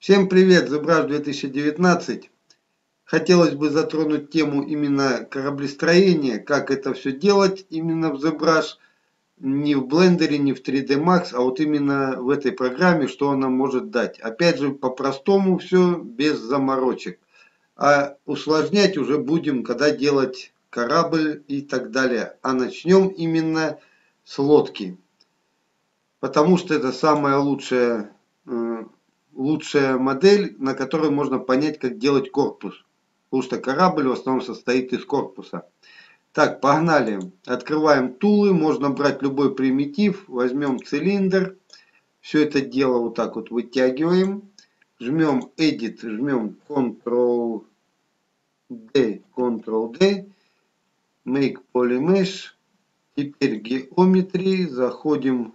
Всем привет, ZBrush 2019. Хотелось бы затронуть тему именно кораблестроения, как это все делать именно в ZBrush, не в Blender, не в 3D Max, а вот именно в этой программе, что она может дать. Опять же, по-простому все, без заморочек. А усложнять уже будем, когда делать корабль и так далее. А начнем именно с лодки. Потому что это самая лучшая лучшая модель, на которой можно понять, как делать корпус. Потому что корабль в основном состоит из корпуса. Так, погнали. Открываем тулы. Можно брать любой примитив. Возьмем цилиндр. Все это дело вот так вот вытягиваем. Жмем Edit, жмем Ctrl D, Ctrl D. Make Polymesh. Теперь геометрии. Заходим,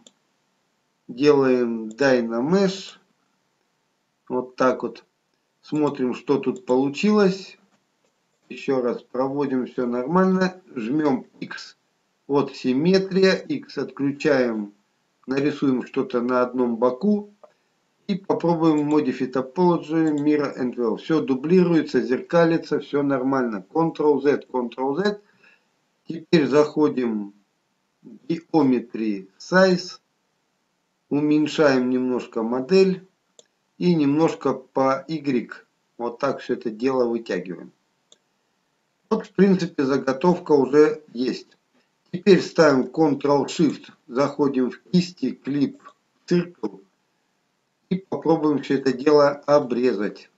делаем Dynamesh. Вот так вот. Смотрим, что тут получилось. Еще раз проводим все нормально. Жмем X. Вот симметрия. X отключаем. Нарисуем что-то на одном боку. И попробуем Modify Topology, Mirror and Well. Все дублируется, зеркалится, все нормально. Ctrl-Z, Ctrl-Z. Теперь заходим в Geometry Size. Уменьшаем немножко модель и немножко по Y вот так все это дело вытягиваем. Вот в принципе заготовка уже есть. Теперь ставим Ctrl-Shift, заходим в кисти, клип, циркл и попробуем все это дело обрезать.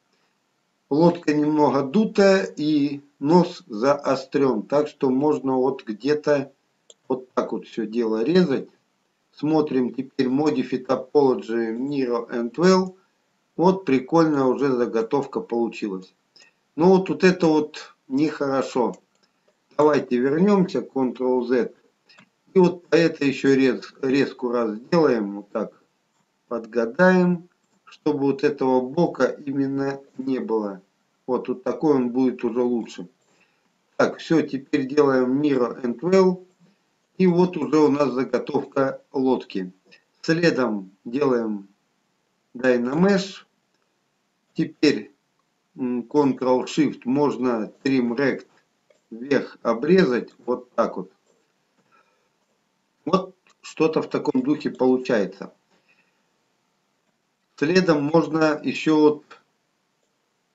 Лодка немного дутая и нос заострен, так что можно вот где-то вот так вот все дело резать. Смотрим теперь Modify Topology Nero and Well. Вот прикольная уже заготовка получилась. Но вот, вот это вот нехорошо. Давайте вернемся, Ctrl-Z. И вот по этой еще рез, резку раз сделаем. Вот так подгадаем, чтобы вот этого бока именно не было. Вот, вот такой он будет уже лучше. Так, все, теперь делаем Mirror and Well. И вот уже у нас заготовка лодки. Следом делаем Dynamesh. Теперь Ctrl-Shift можно Trim Rect вверх обрезать. Вот так вот. Вот что-то в таком духе получается. Следом можно еще вот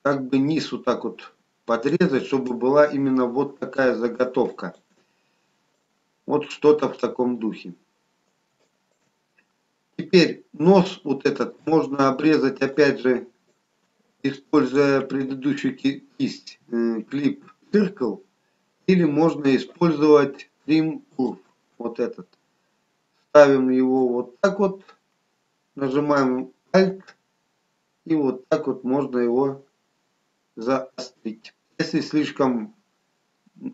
как бы низ вот так вот подрезать, чтобы была именно вот такая заготовка. Вот что-то в таком духе. Теперь нос вот этот можно обрезать опять же используя предыдущую кисть э, клип Circle, или можно использовать Trim Curve, вот этот. Ставим его вот так вот, нажимаем Alt, и вот так вот можно его заострить. Если слишком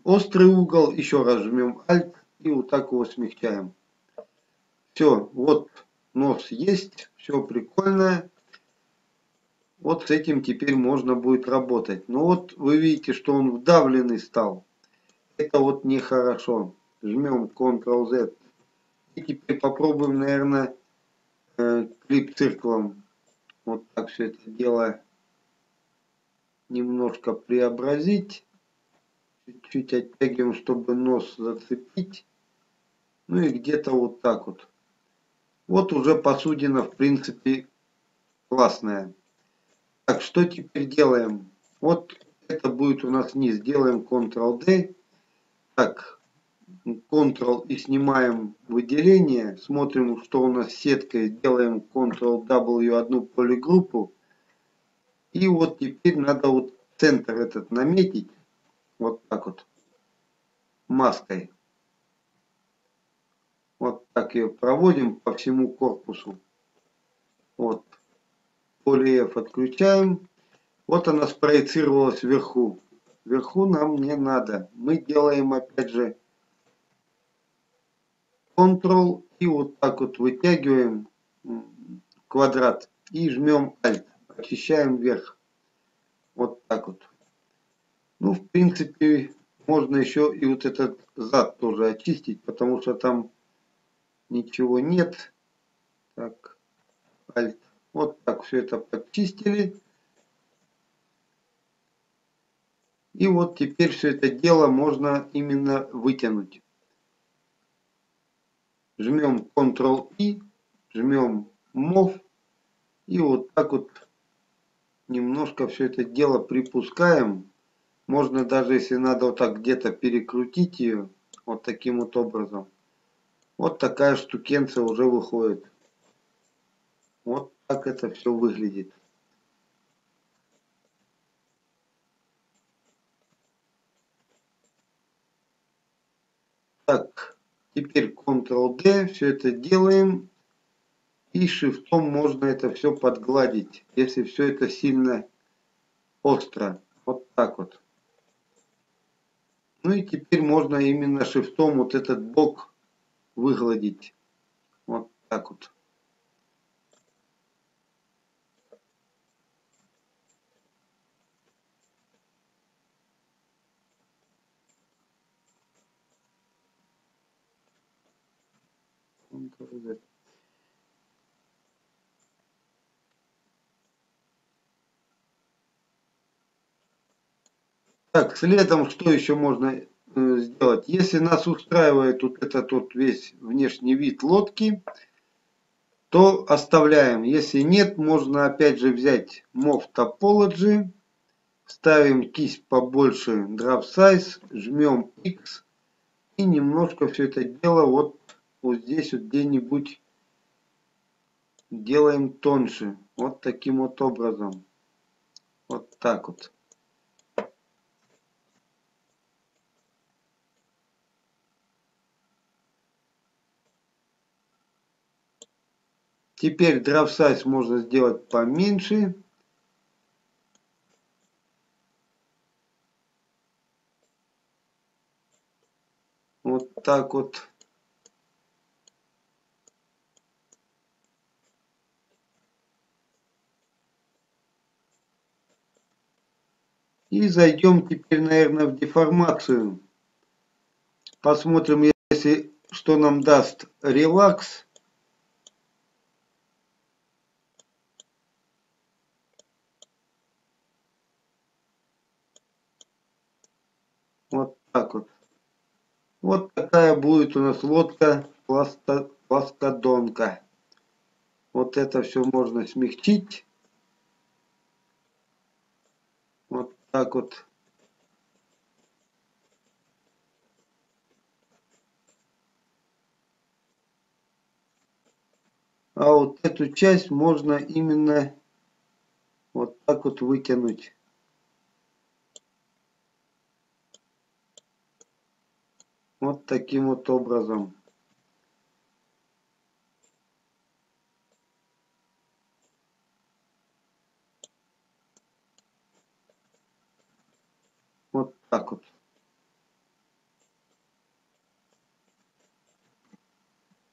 острый угол, еще раз жмем Alt и вот так его смягчаем. Все, вот нос есть, все прикольно. Вот с этим теперь можно будет работать. Но вот вы видите, что он вдавленный стал. Это вот нехорошо. Жмем Ctrl-Z. И теперь попробуем, наверное, э, клип цирклом. Вот так все это дело немножко преобразить. Чуть-чуть оттягиваем, чтобы нос зацепить. Ну и где-то вот так вот. Вот уже посудина, в принципе, классная. Так, что теперь делаем? Вот это будет у нас низ. Делаем Ctrl-D. Так, Ctrl и снимаем выделение. Смотрим, что у нас с сеткой. Делаем Ctrl-W одну полигруппу. И вот теперь надо вот центр этот наметить. Вот так вот. Маской. Вот так ее проводим по всему корпусу. Вот поле F отключаем. Вот она спроецировалась вверху. Вверху нам не надо. Мы делаем опять же Ctrl и вот так вот вытягиваем квадрат и жмем Alt. Очищаем вверх. Вот так вот. Ну, в принципе, можно еще и вот этот зад тоже очистить, потому что там ничего нет. Так, Alt Вот так все это подчистили. И вот теперь все это дело можно именно вытянуть. Жмем Ctrl-I, жмем MOV. И вот так вот немножко все это дело припускаем. Можно даже, если надо, вот так где-то перекрутить ее. Вот таким вот образом. Вот такая штукенция уже выходит. Вот так это все выглядит. Так, теперь Ctrl-D, все это делаем. И шифтом можно это все подгладить, если все это сильно остро. Вот так вот. Ну и теперь можно именно шифтом вот этот бок выгладить. Вот так вот. Так, следом что еще можно э, сделать? Если нас устраивает вот этот вот весь внешний вид лодки, то оставляем. Если нет, можно опять же взять MOV Topology, ставим кисть побольше Draft Size, жмем X и немножко все это дело вот, вот здесь вот где-нибудь делаем тоньше. Вот таким вот образом. Вот так вот. Теперь size можно сделать поменьше. Вот так вот. И зайдем теперь, наверное, в деформацию. Посмотрим, если что нам даст релакс. Вот так вот. Вот такая будет у нас лодка пласто, плоскодонка. Вот это все можно смягчить. Вот так вот. А вот эту часть можно именно вот так вот вытянуть. Вот таким вот образом. Вот так вот.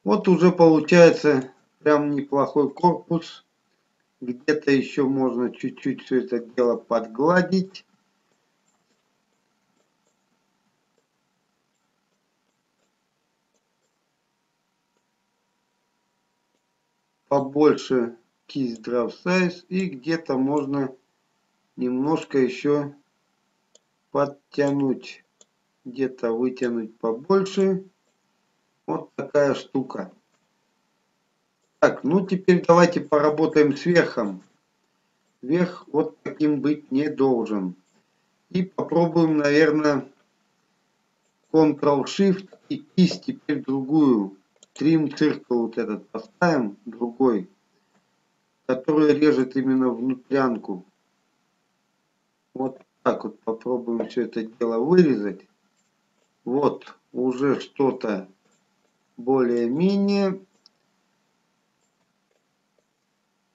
Вот уже получается прям неплохой корпус. Где-то еще можно чуть-чуть все это дело подгладить. побольше кисть Draft Size и где-то можно немножко еще подтянуть, где-то вытянуть побольше. Вот такая штука. Так, ну теперь давайте поработаем с верхом. Верх вот таким быть не должен. И попробуем, наверное, Ctrl-Shift и кисть теперь другую Trim Circle вот этот поставим, другой, который режет именно внутрянку. Вот так вот попробуем все это дело вырезать. Вот уже что-то более-менее.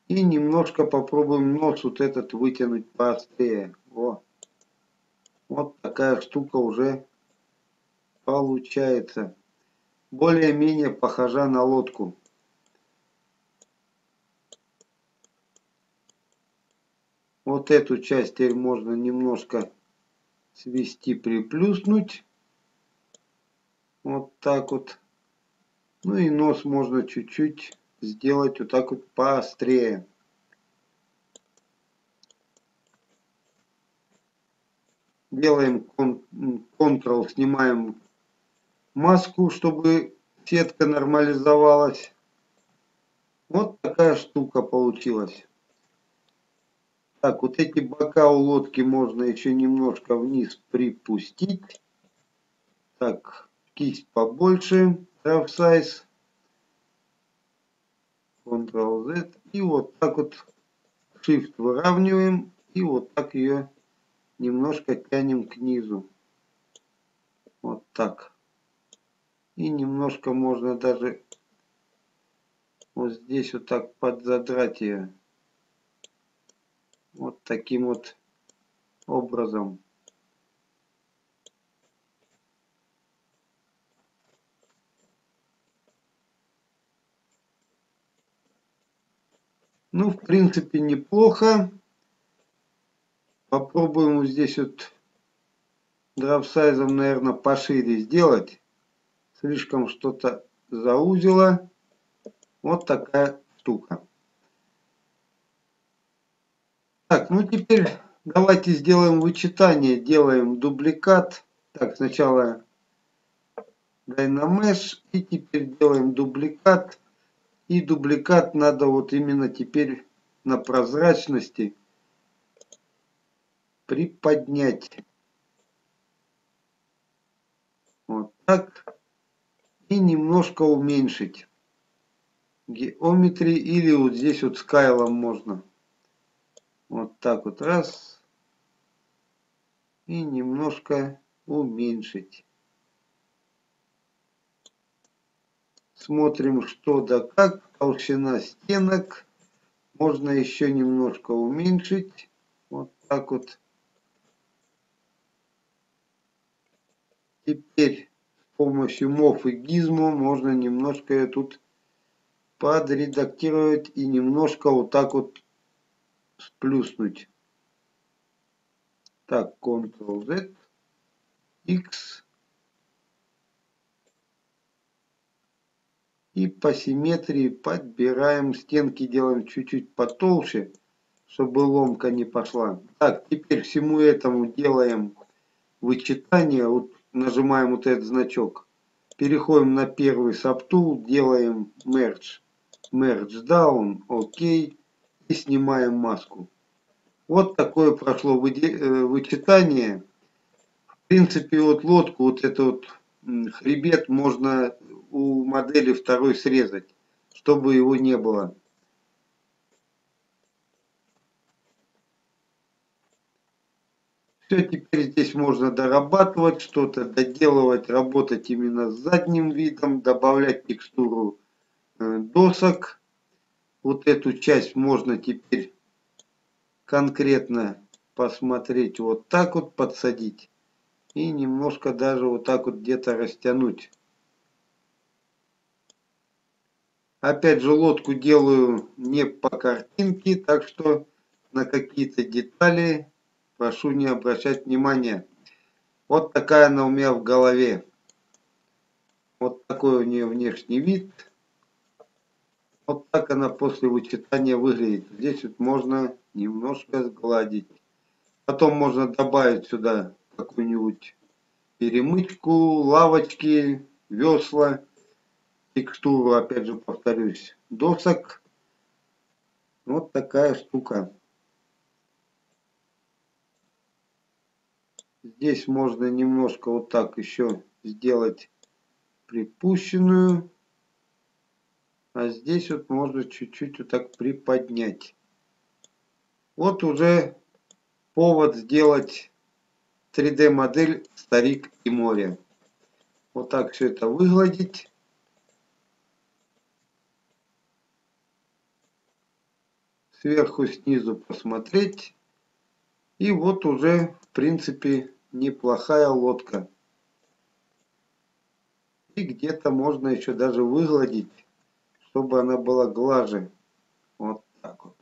И немножко попробуем нос вот этот вытянуть поострее. Вот. Вот такая штука уже получается более-менее похожа на лодку. Вот эту часть теперь можно немножко свести, приплюснуть. Вот так вот. Ну и нос можно чуть-чуть сделать вот так вот поострее. Делаем Ctrl, снимаем маску, чтобы сетка нормализовалась. Вот такая штука получилась. Так, вот эти бока у лодки можно еще немножко вниз припустить. Так, кисть побольше, rough size. Ctrl-Z. И вот так вот Shift выравниваем. И вот так ее немножко тянем к низу. Вот так. И немножко можно даже вот здесь вот так подзадрать ее вот таким вот образом. Ну, в принципе, неплохо. Попробуем здесь вот драфсайзом, наверное, пошире сделать. Слишком что-то заузило. Вот такая штука. Так, ну теперь давайте сделаем вычитание, делаем дубликат. Так, сначала Dynamesh и теперь делаем дубликат. И дубликат надо вот именно теперь на прозрачности приподнять. Вот так. И немножко уменьшить. Геометрии или вот здесь вот скайлом можно. Вот так вот раз. И немножко уменьшить. Смотрим, что да как. Толщина стенок. Можно еще немножко уменьшить. Вот так вот. Теперь с помощью MOV и Gizmo можно немножко тут подредактировать и немножко вот так вот сплюснуть. Так, Ctrl-Z, X. И по симметрии подбираем стенки, делаем чуть-чуть потолще, чтобы ломка не пошла. Так, теперь всему этому делаем вычитание. Вот нажимаем вот этот значок. Переходим на первый сабтул, делаем Merge. Merge Down, ОК и снимаем маску. Вот такое прошло э, вычитание. В принципе, вот лодку, вот этот вот хребет можно у модели второй срезать, чтобы его не было. Все, теперь здесь можно дорабатывать что-то, доделывать, работать именно с задним видом, добавлять текстуру э, досок вот эту часть можно теперь конкретно посмотреть вот так вот подсадить и немножко даже вот так вот где-то растянуть. Опять же лодку делаю не по картинке, так что на какие-то детали прошу не обращать внимания. Вот такая она у меня в голове. Вот такой у нее внешний вид. Вот так она после вычитания выглядит. Здесь вот можно немножко сгладить. Потом можно добавить сюда какую-нибудь перемычку, лавочки, весла, текстуру, опять же повторюсь, досок. Вот такая штука. Здесь можно немножко вот так еще сделать припущенную. А здесь вот можно чуть-чуть вот так приподнять. Вот уже повод сделать 3D модель «Старик и море». Вот так все это выглядит. Сверху, снизу посмотреть. И вот уже, в принципе, неплохая лодка. И где-то можно еще даже выгладить чтобы она была глаже. Вот так вот.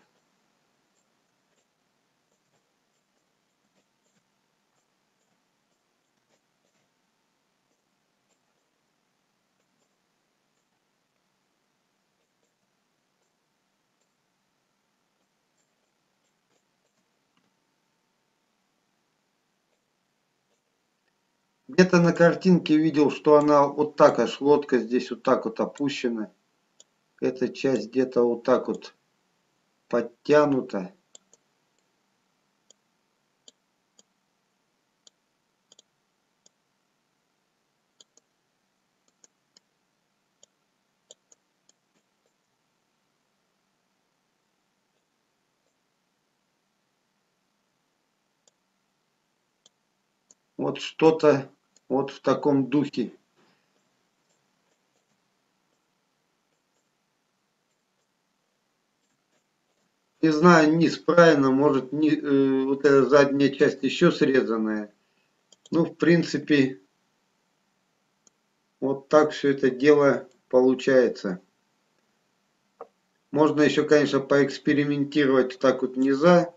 Где-то на картинке видел, что она вот так аж лодка здесь вот так вот опущена эта часть где-то вот так вот подтянута. Вот что-то вот в таком духе не знаю низ правильно может не, э, вот эта задняя часть еще срезанная. Ну в принципе вот так все это дело получается. Можно еще конечно поэкспериментировать так вот низа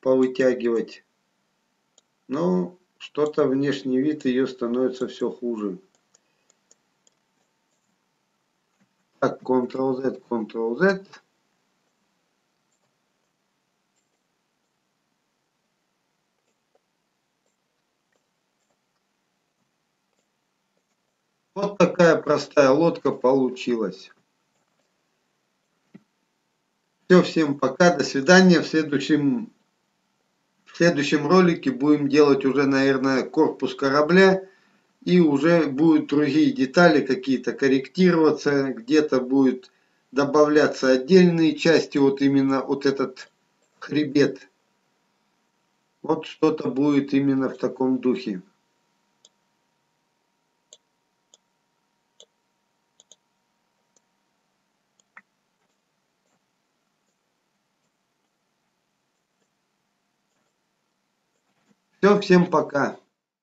повытягивать но что-то внешний вид ее становится все хуже. Так ctrl-z ctrl-z Вот такая простая лодка получилась. Все, всем пока, до свидания. В следующем, в следующем ролике будем делать уже, наверное, корпус корабля. И уже будут другие детали какие-то корректироваться. Где-то будет добавляться отдельные части, вот именно вот этот хребет. Вот что-то будет именно в таком духе. Всем пока.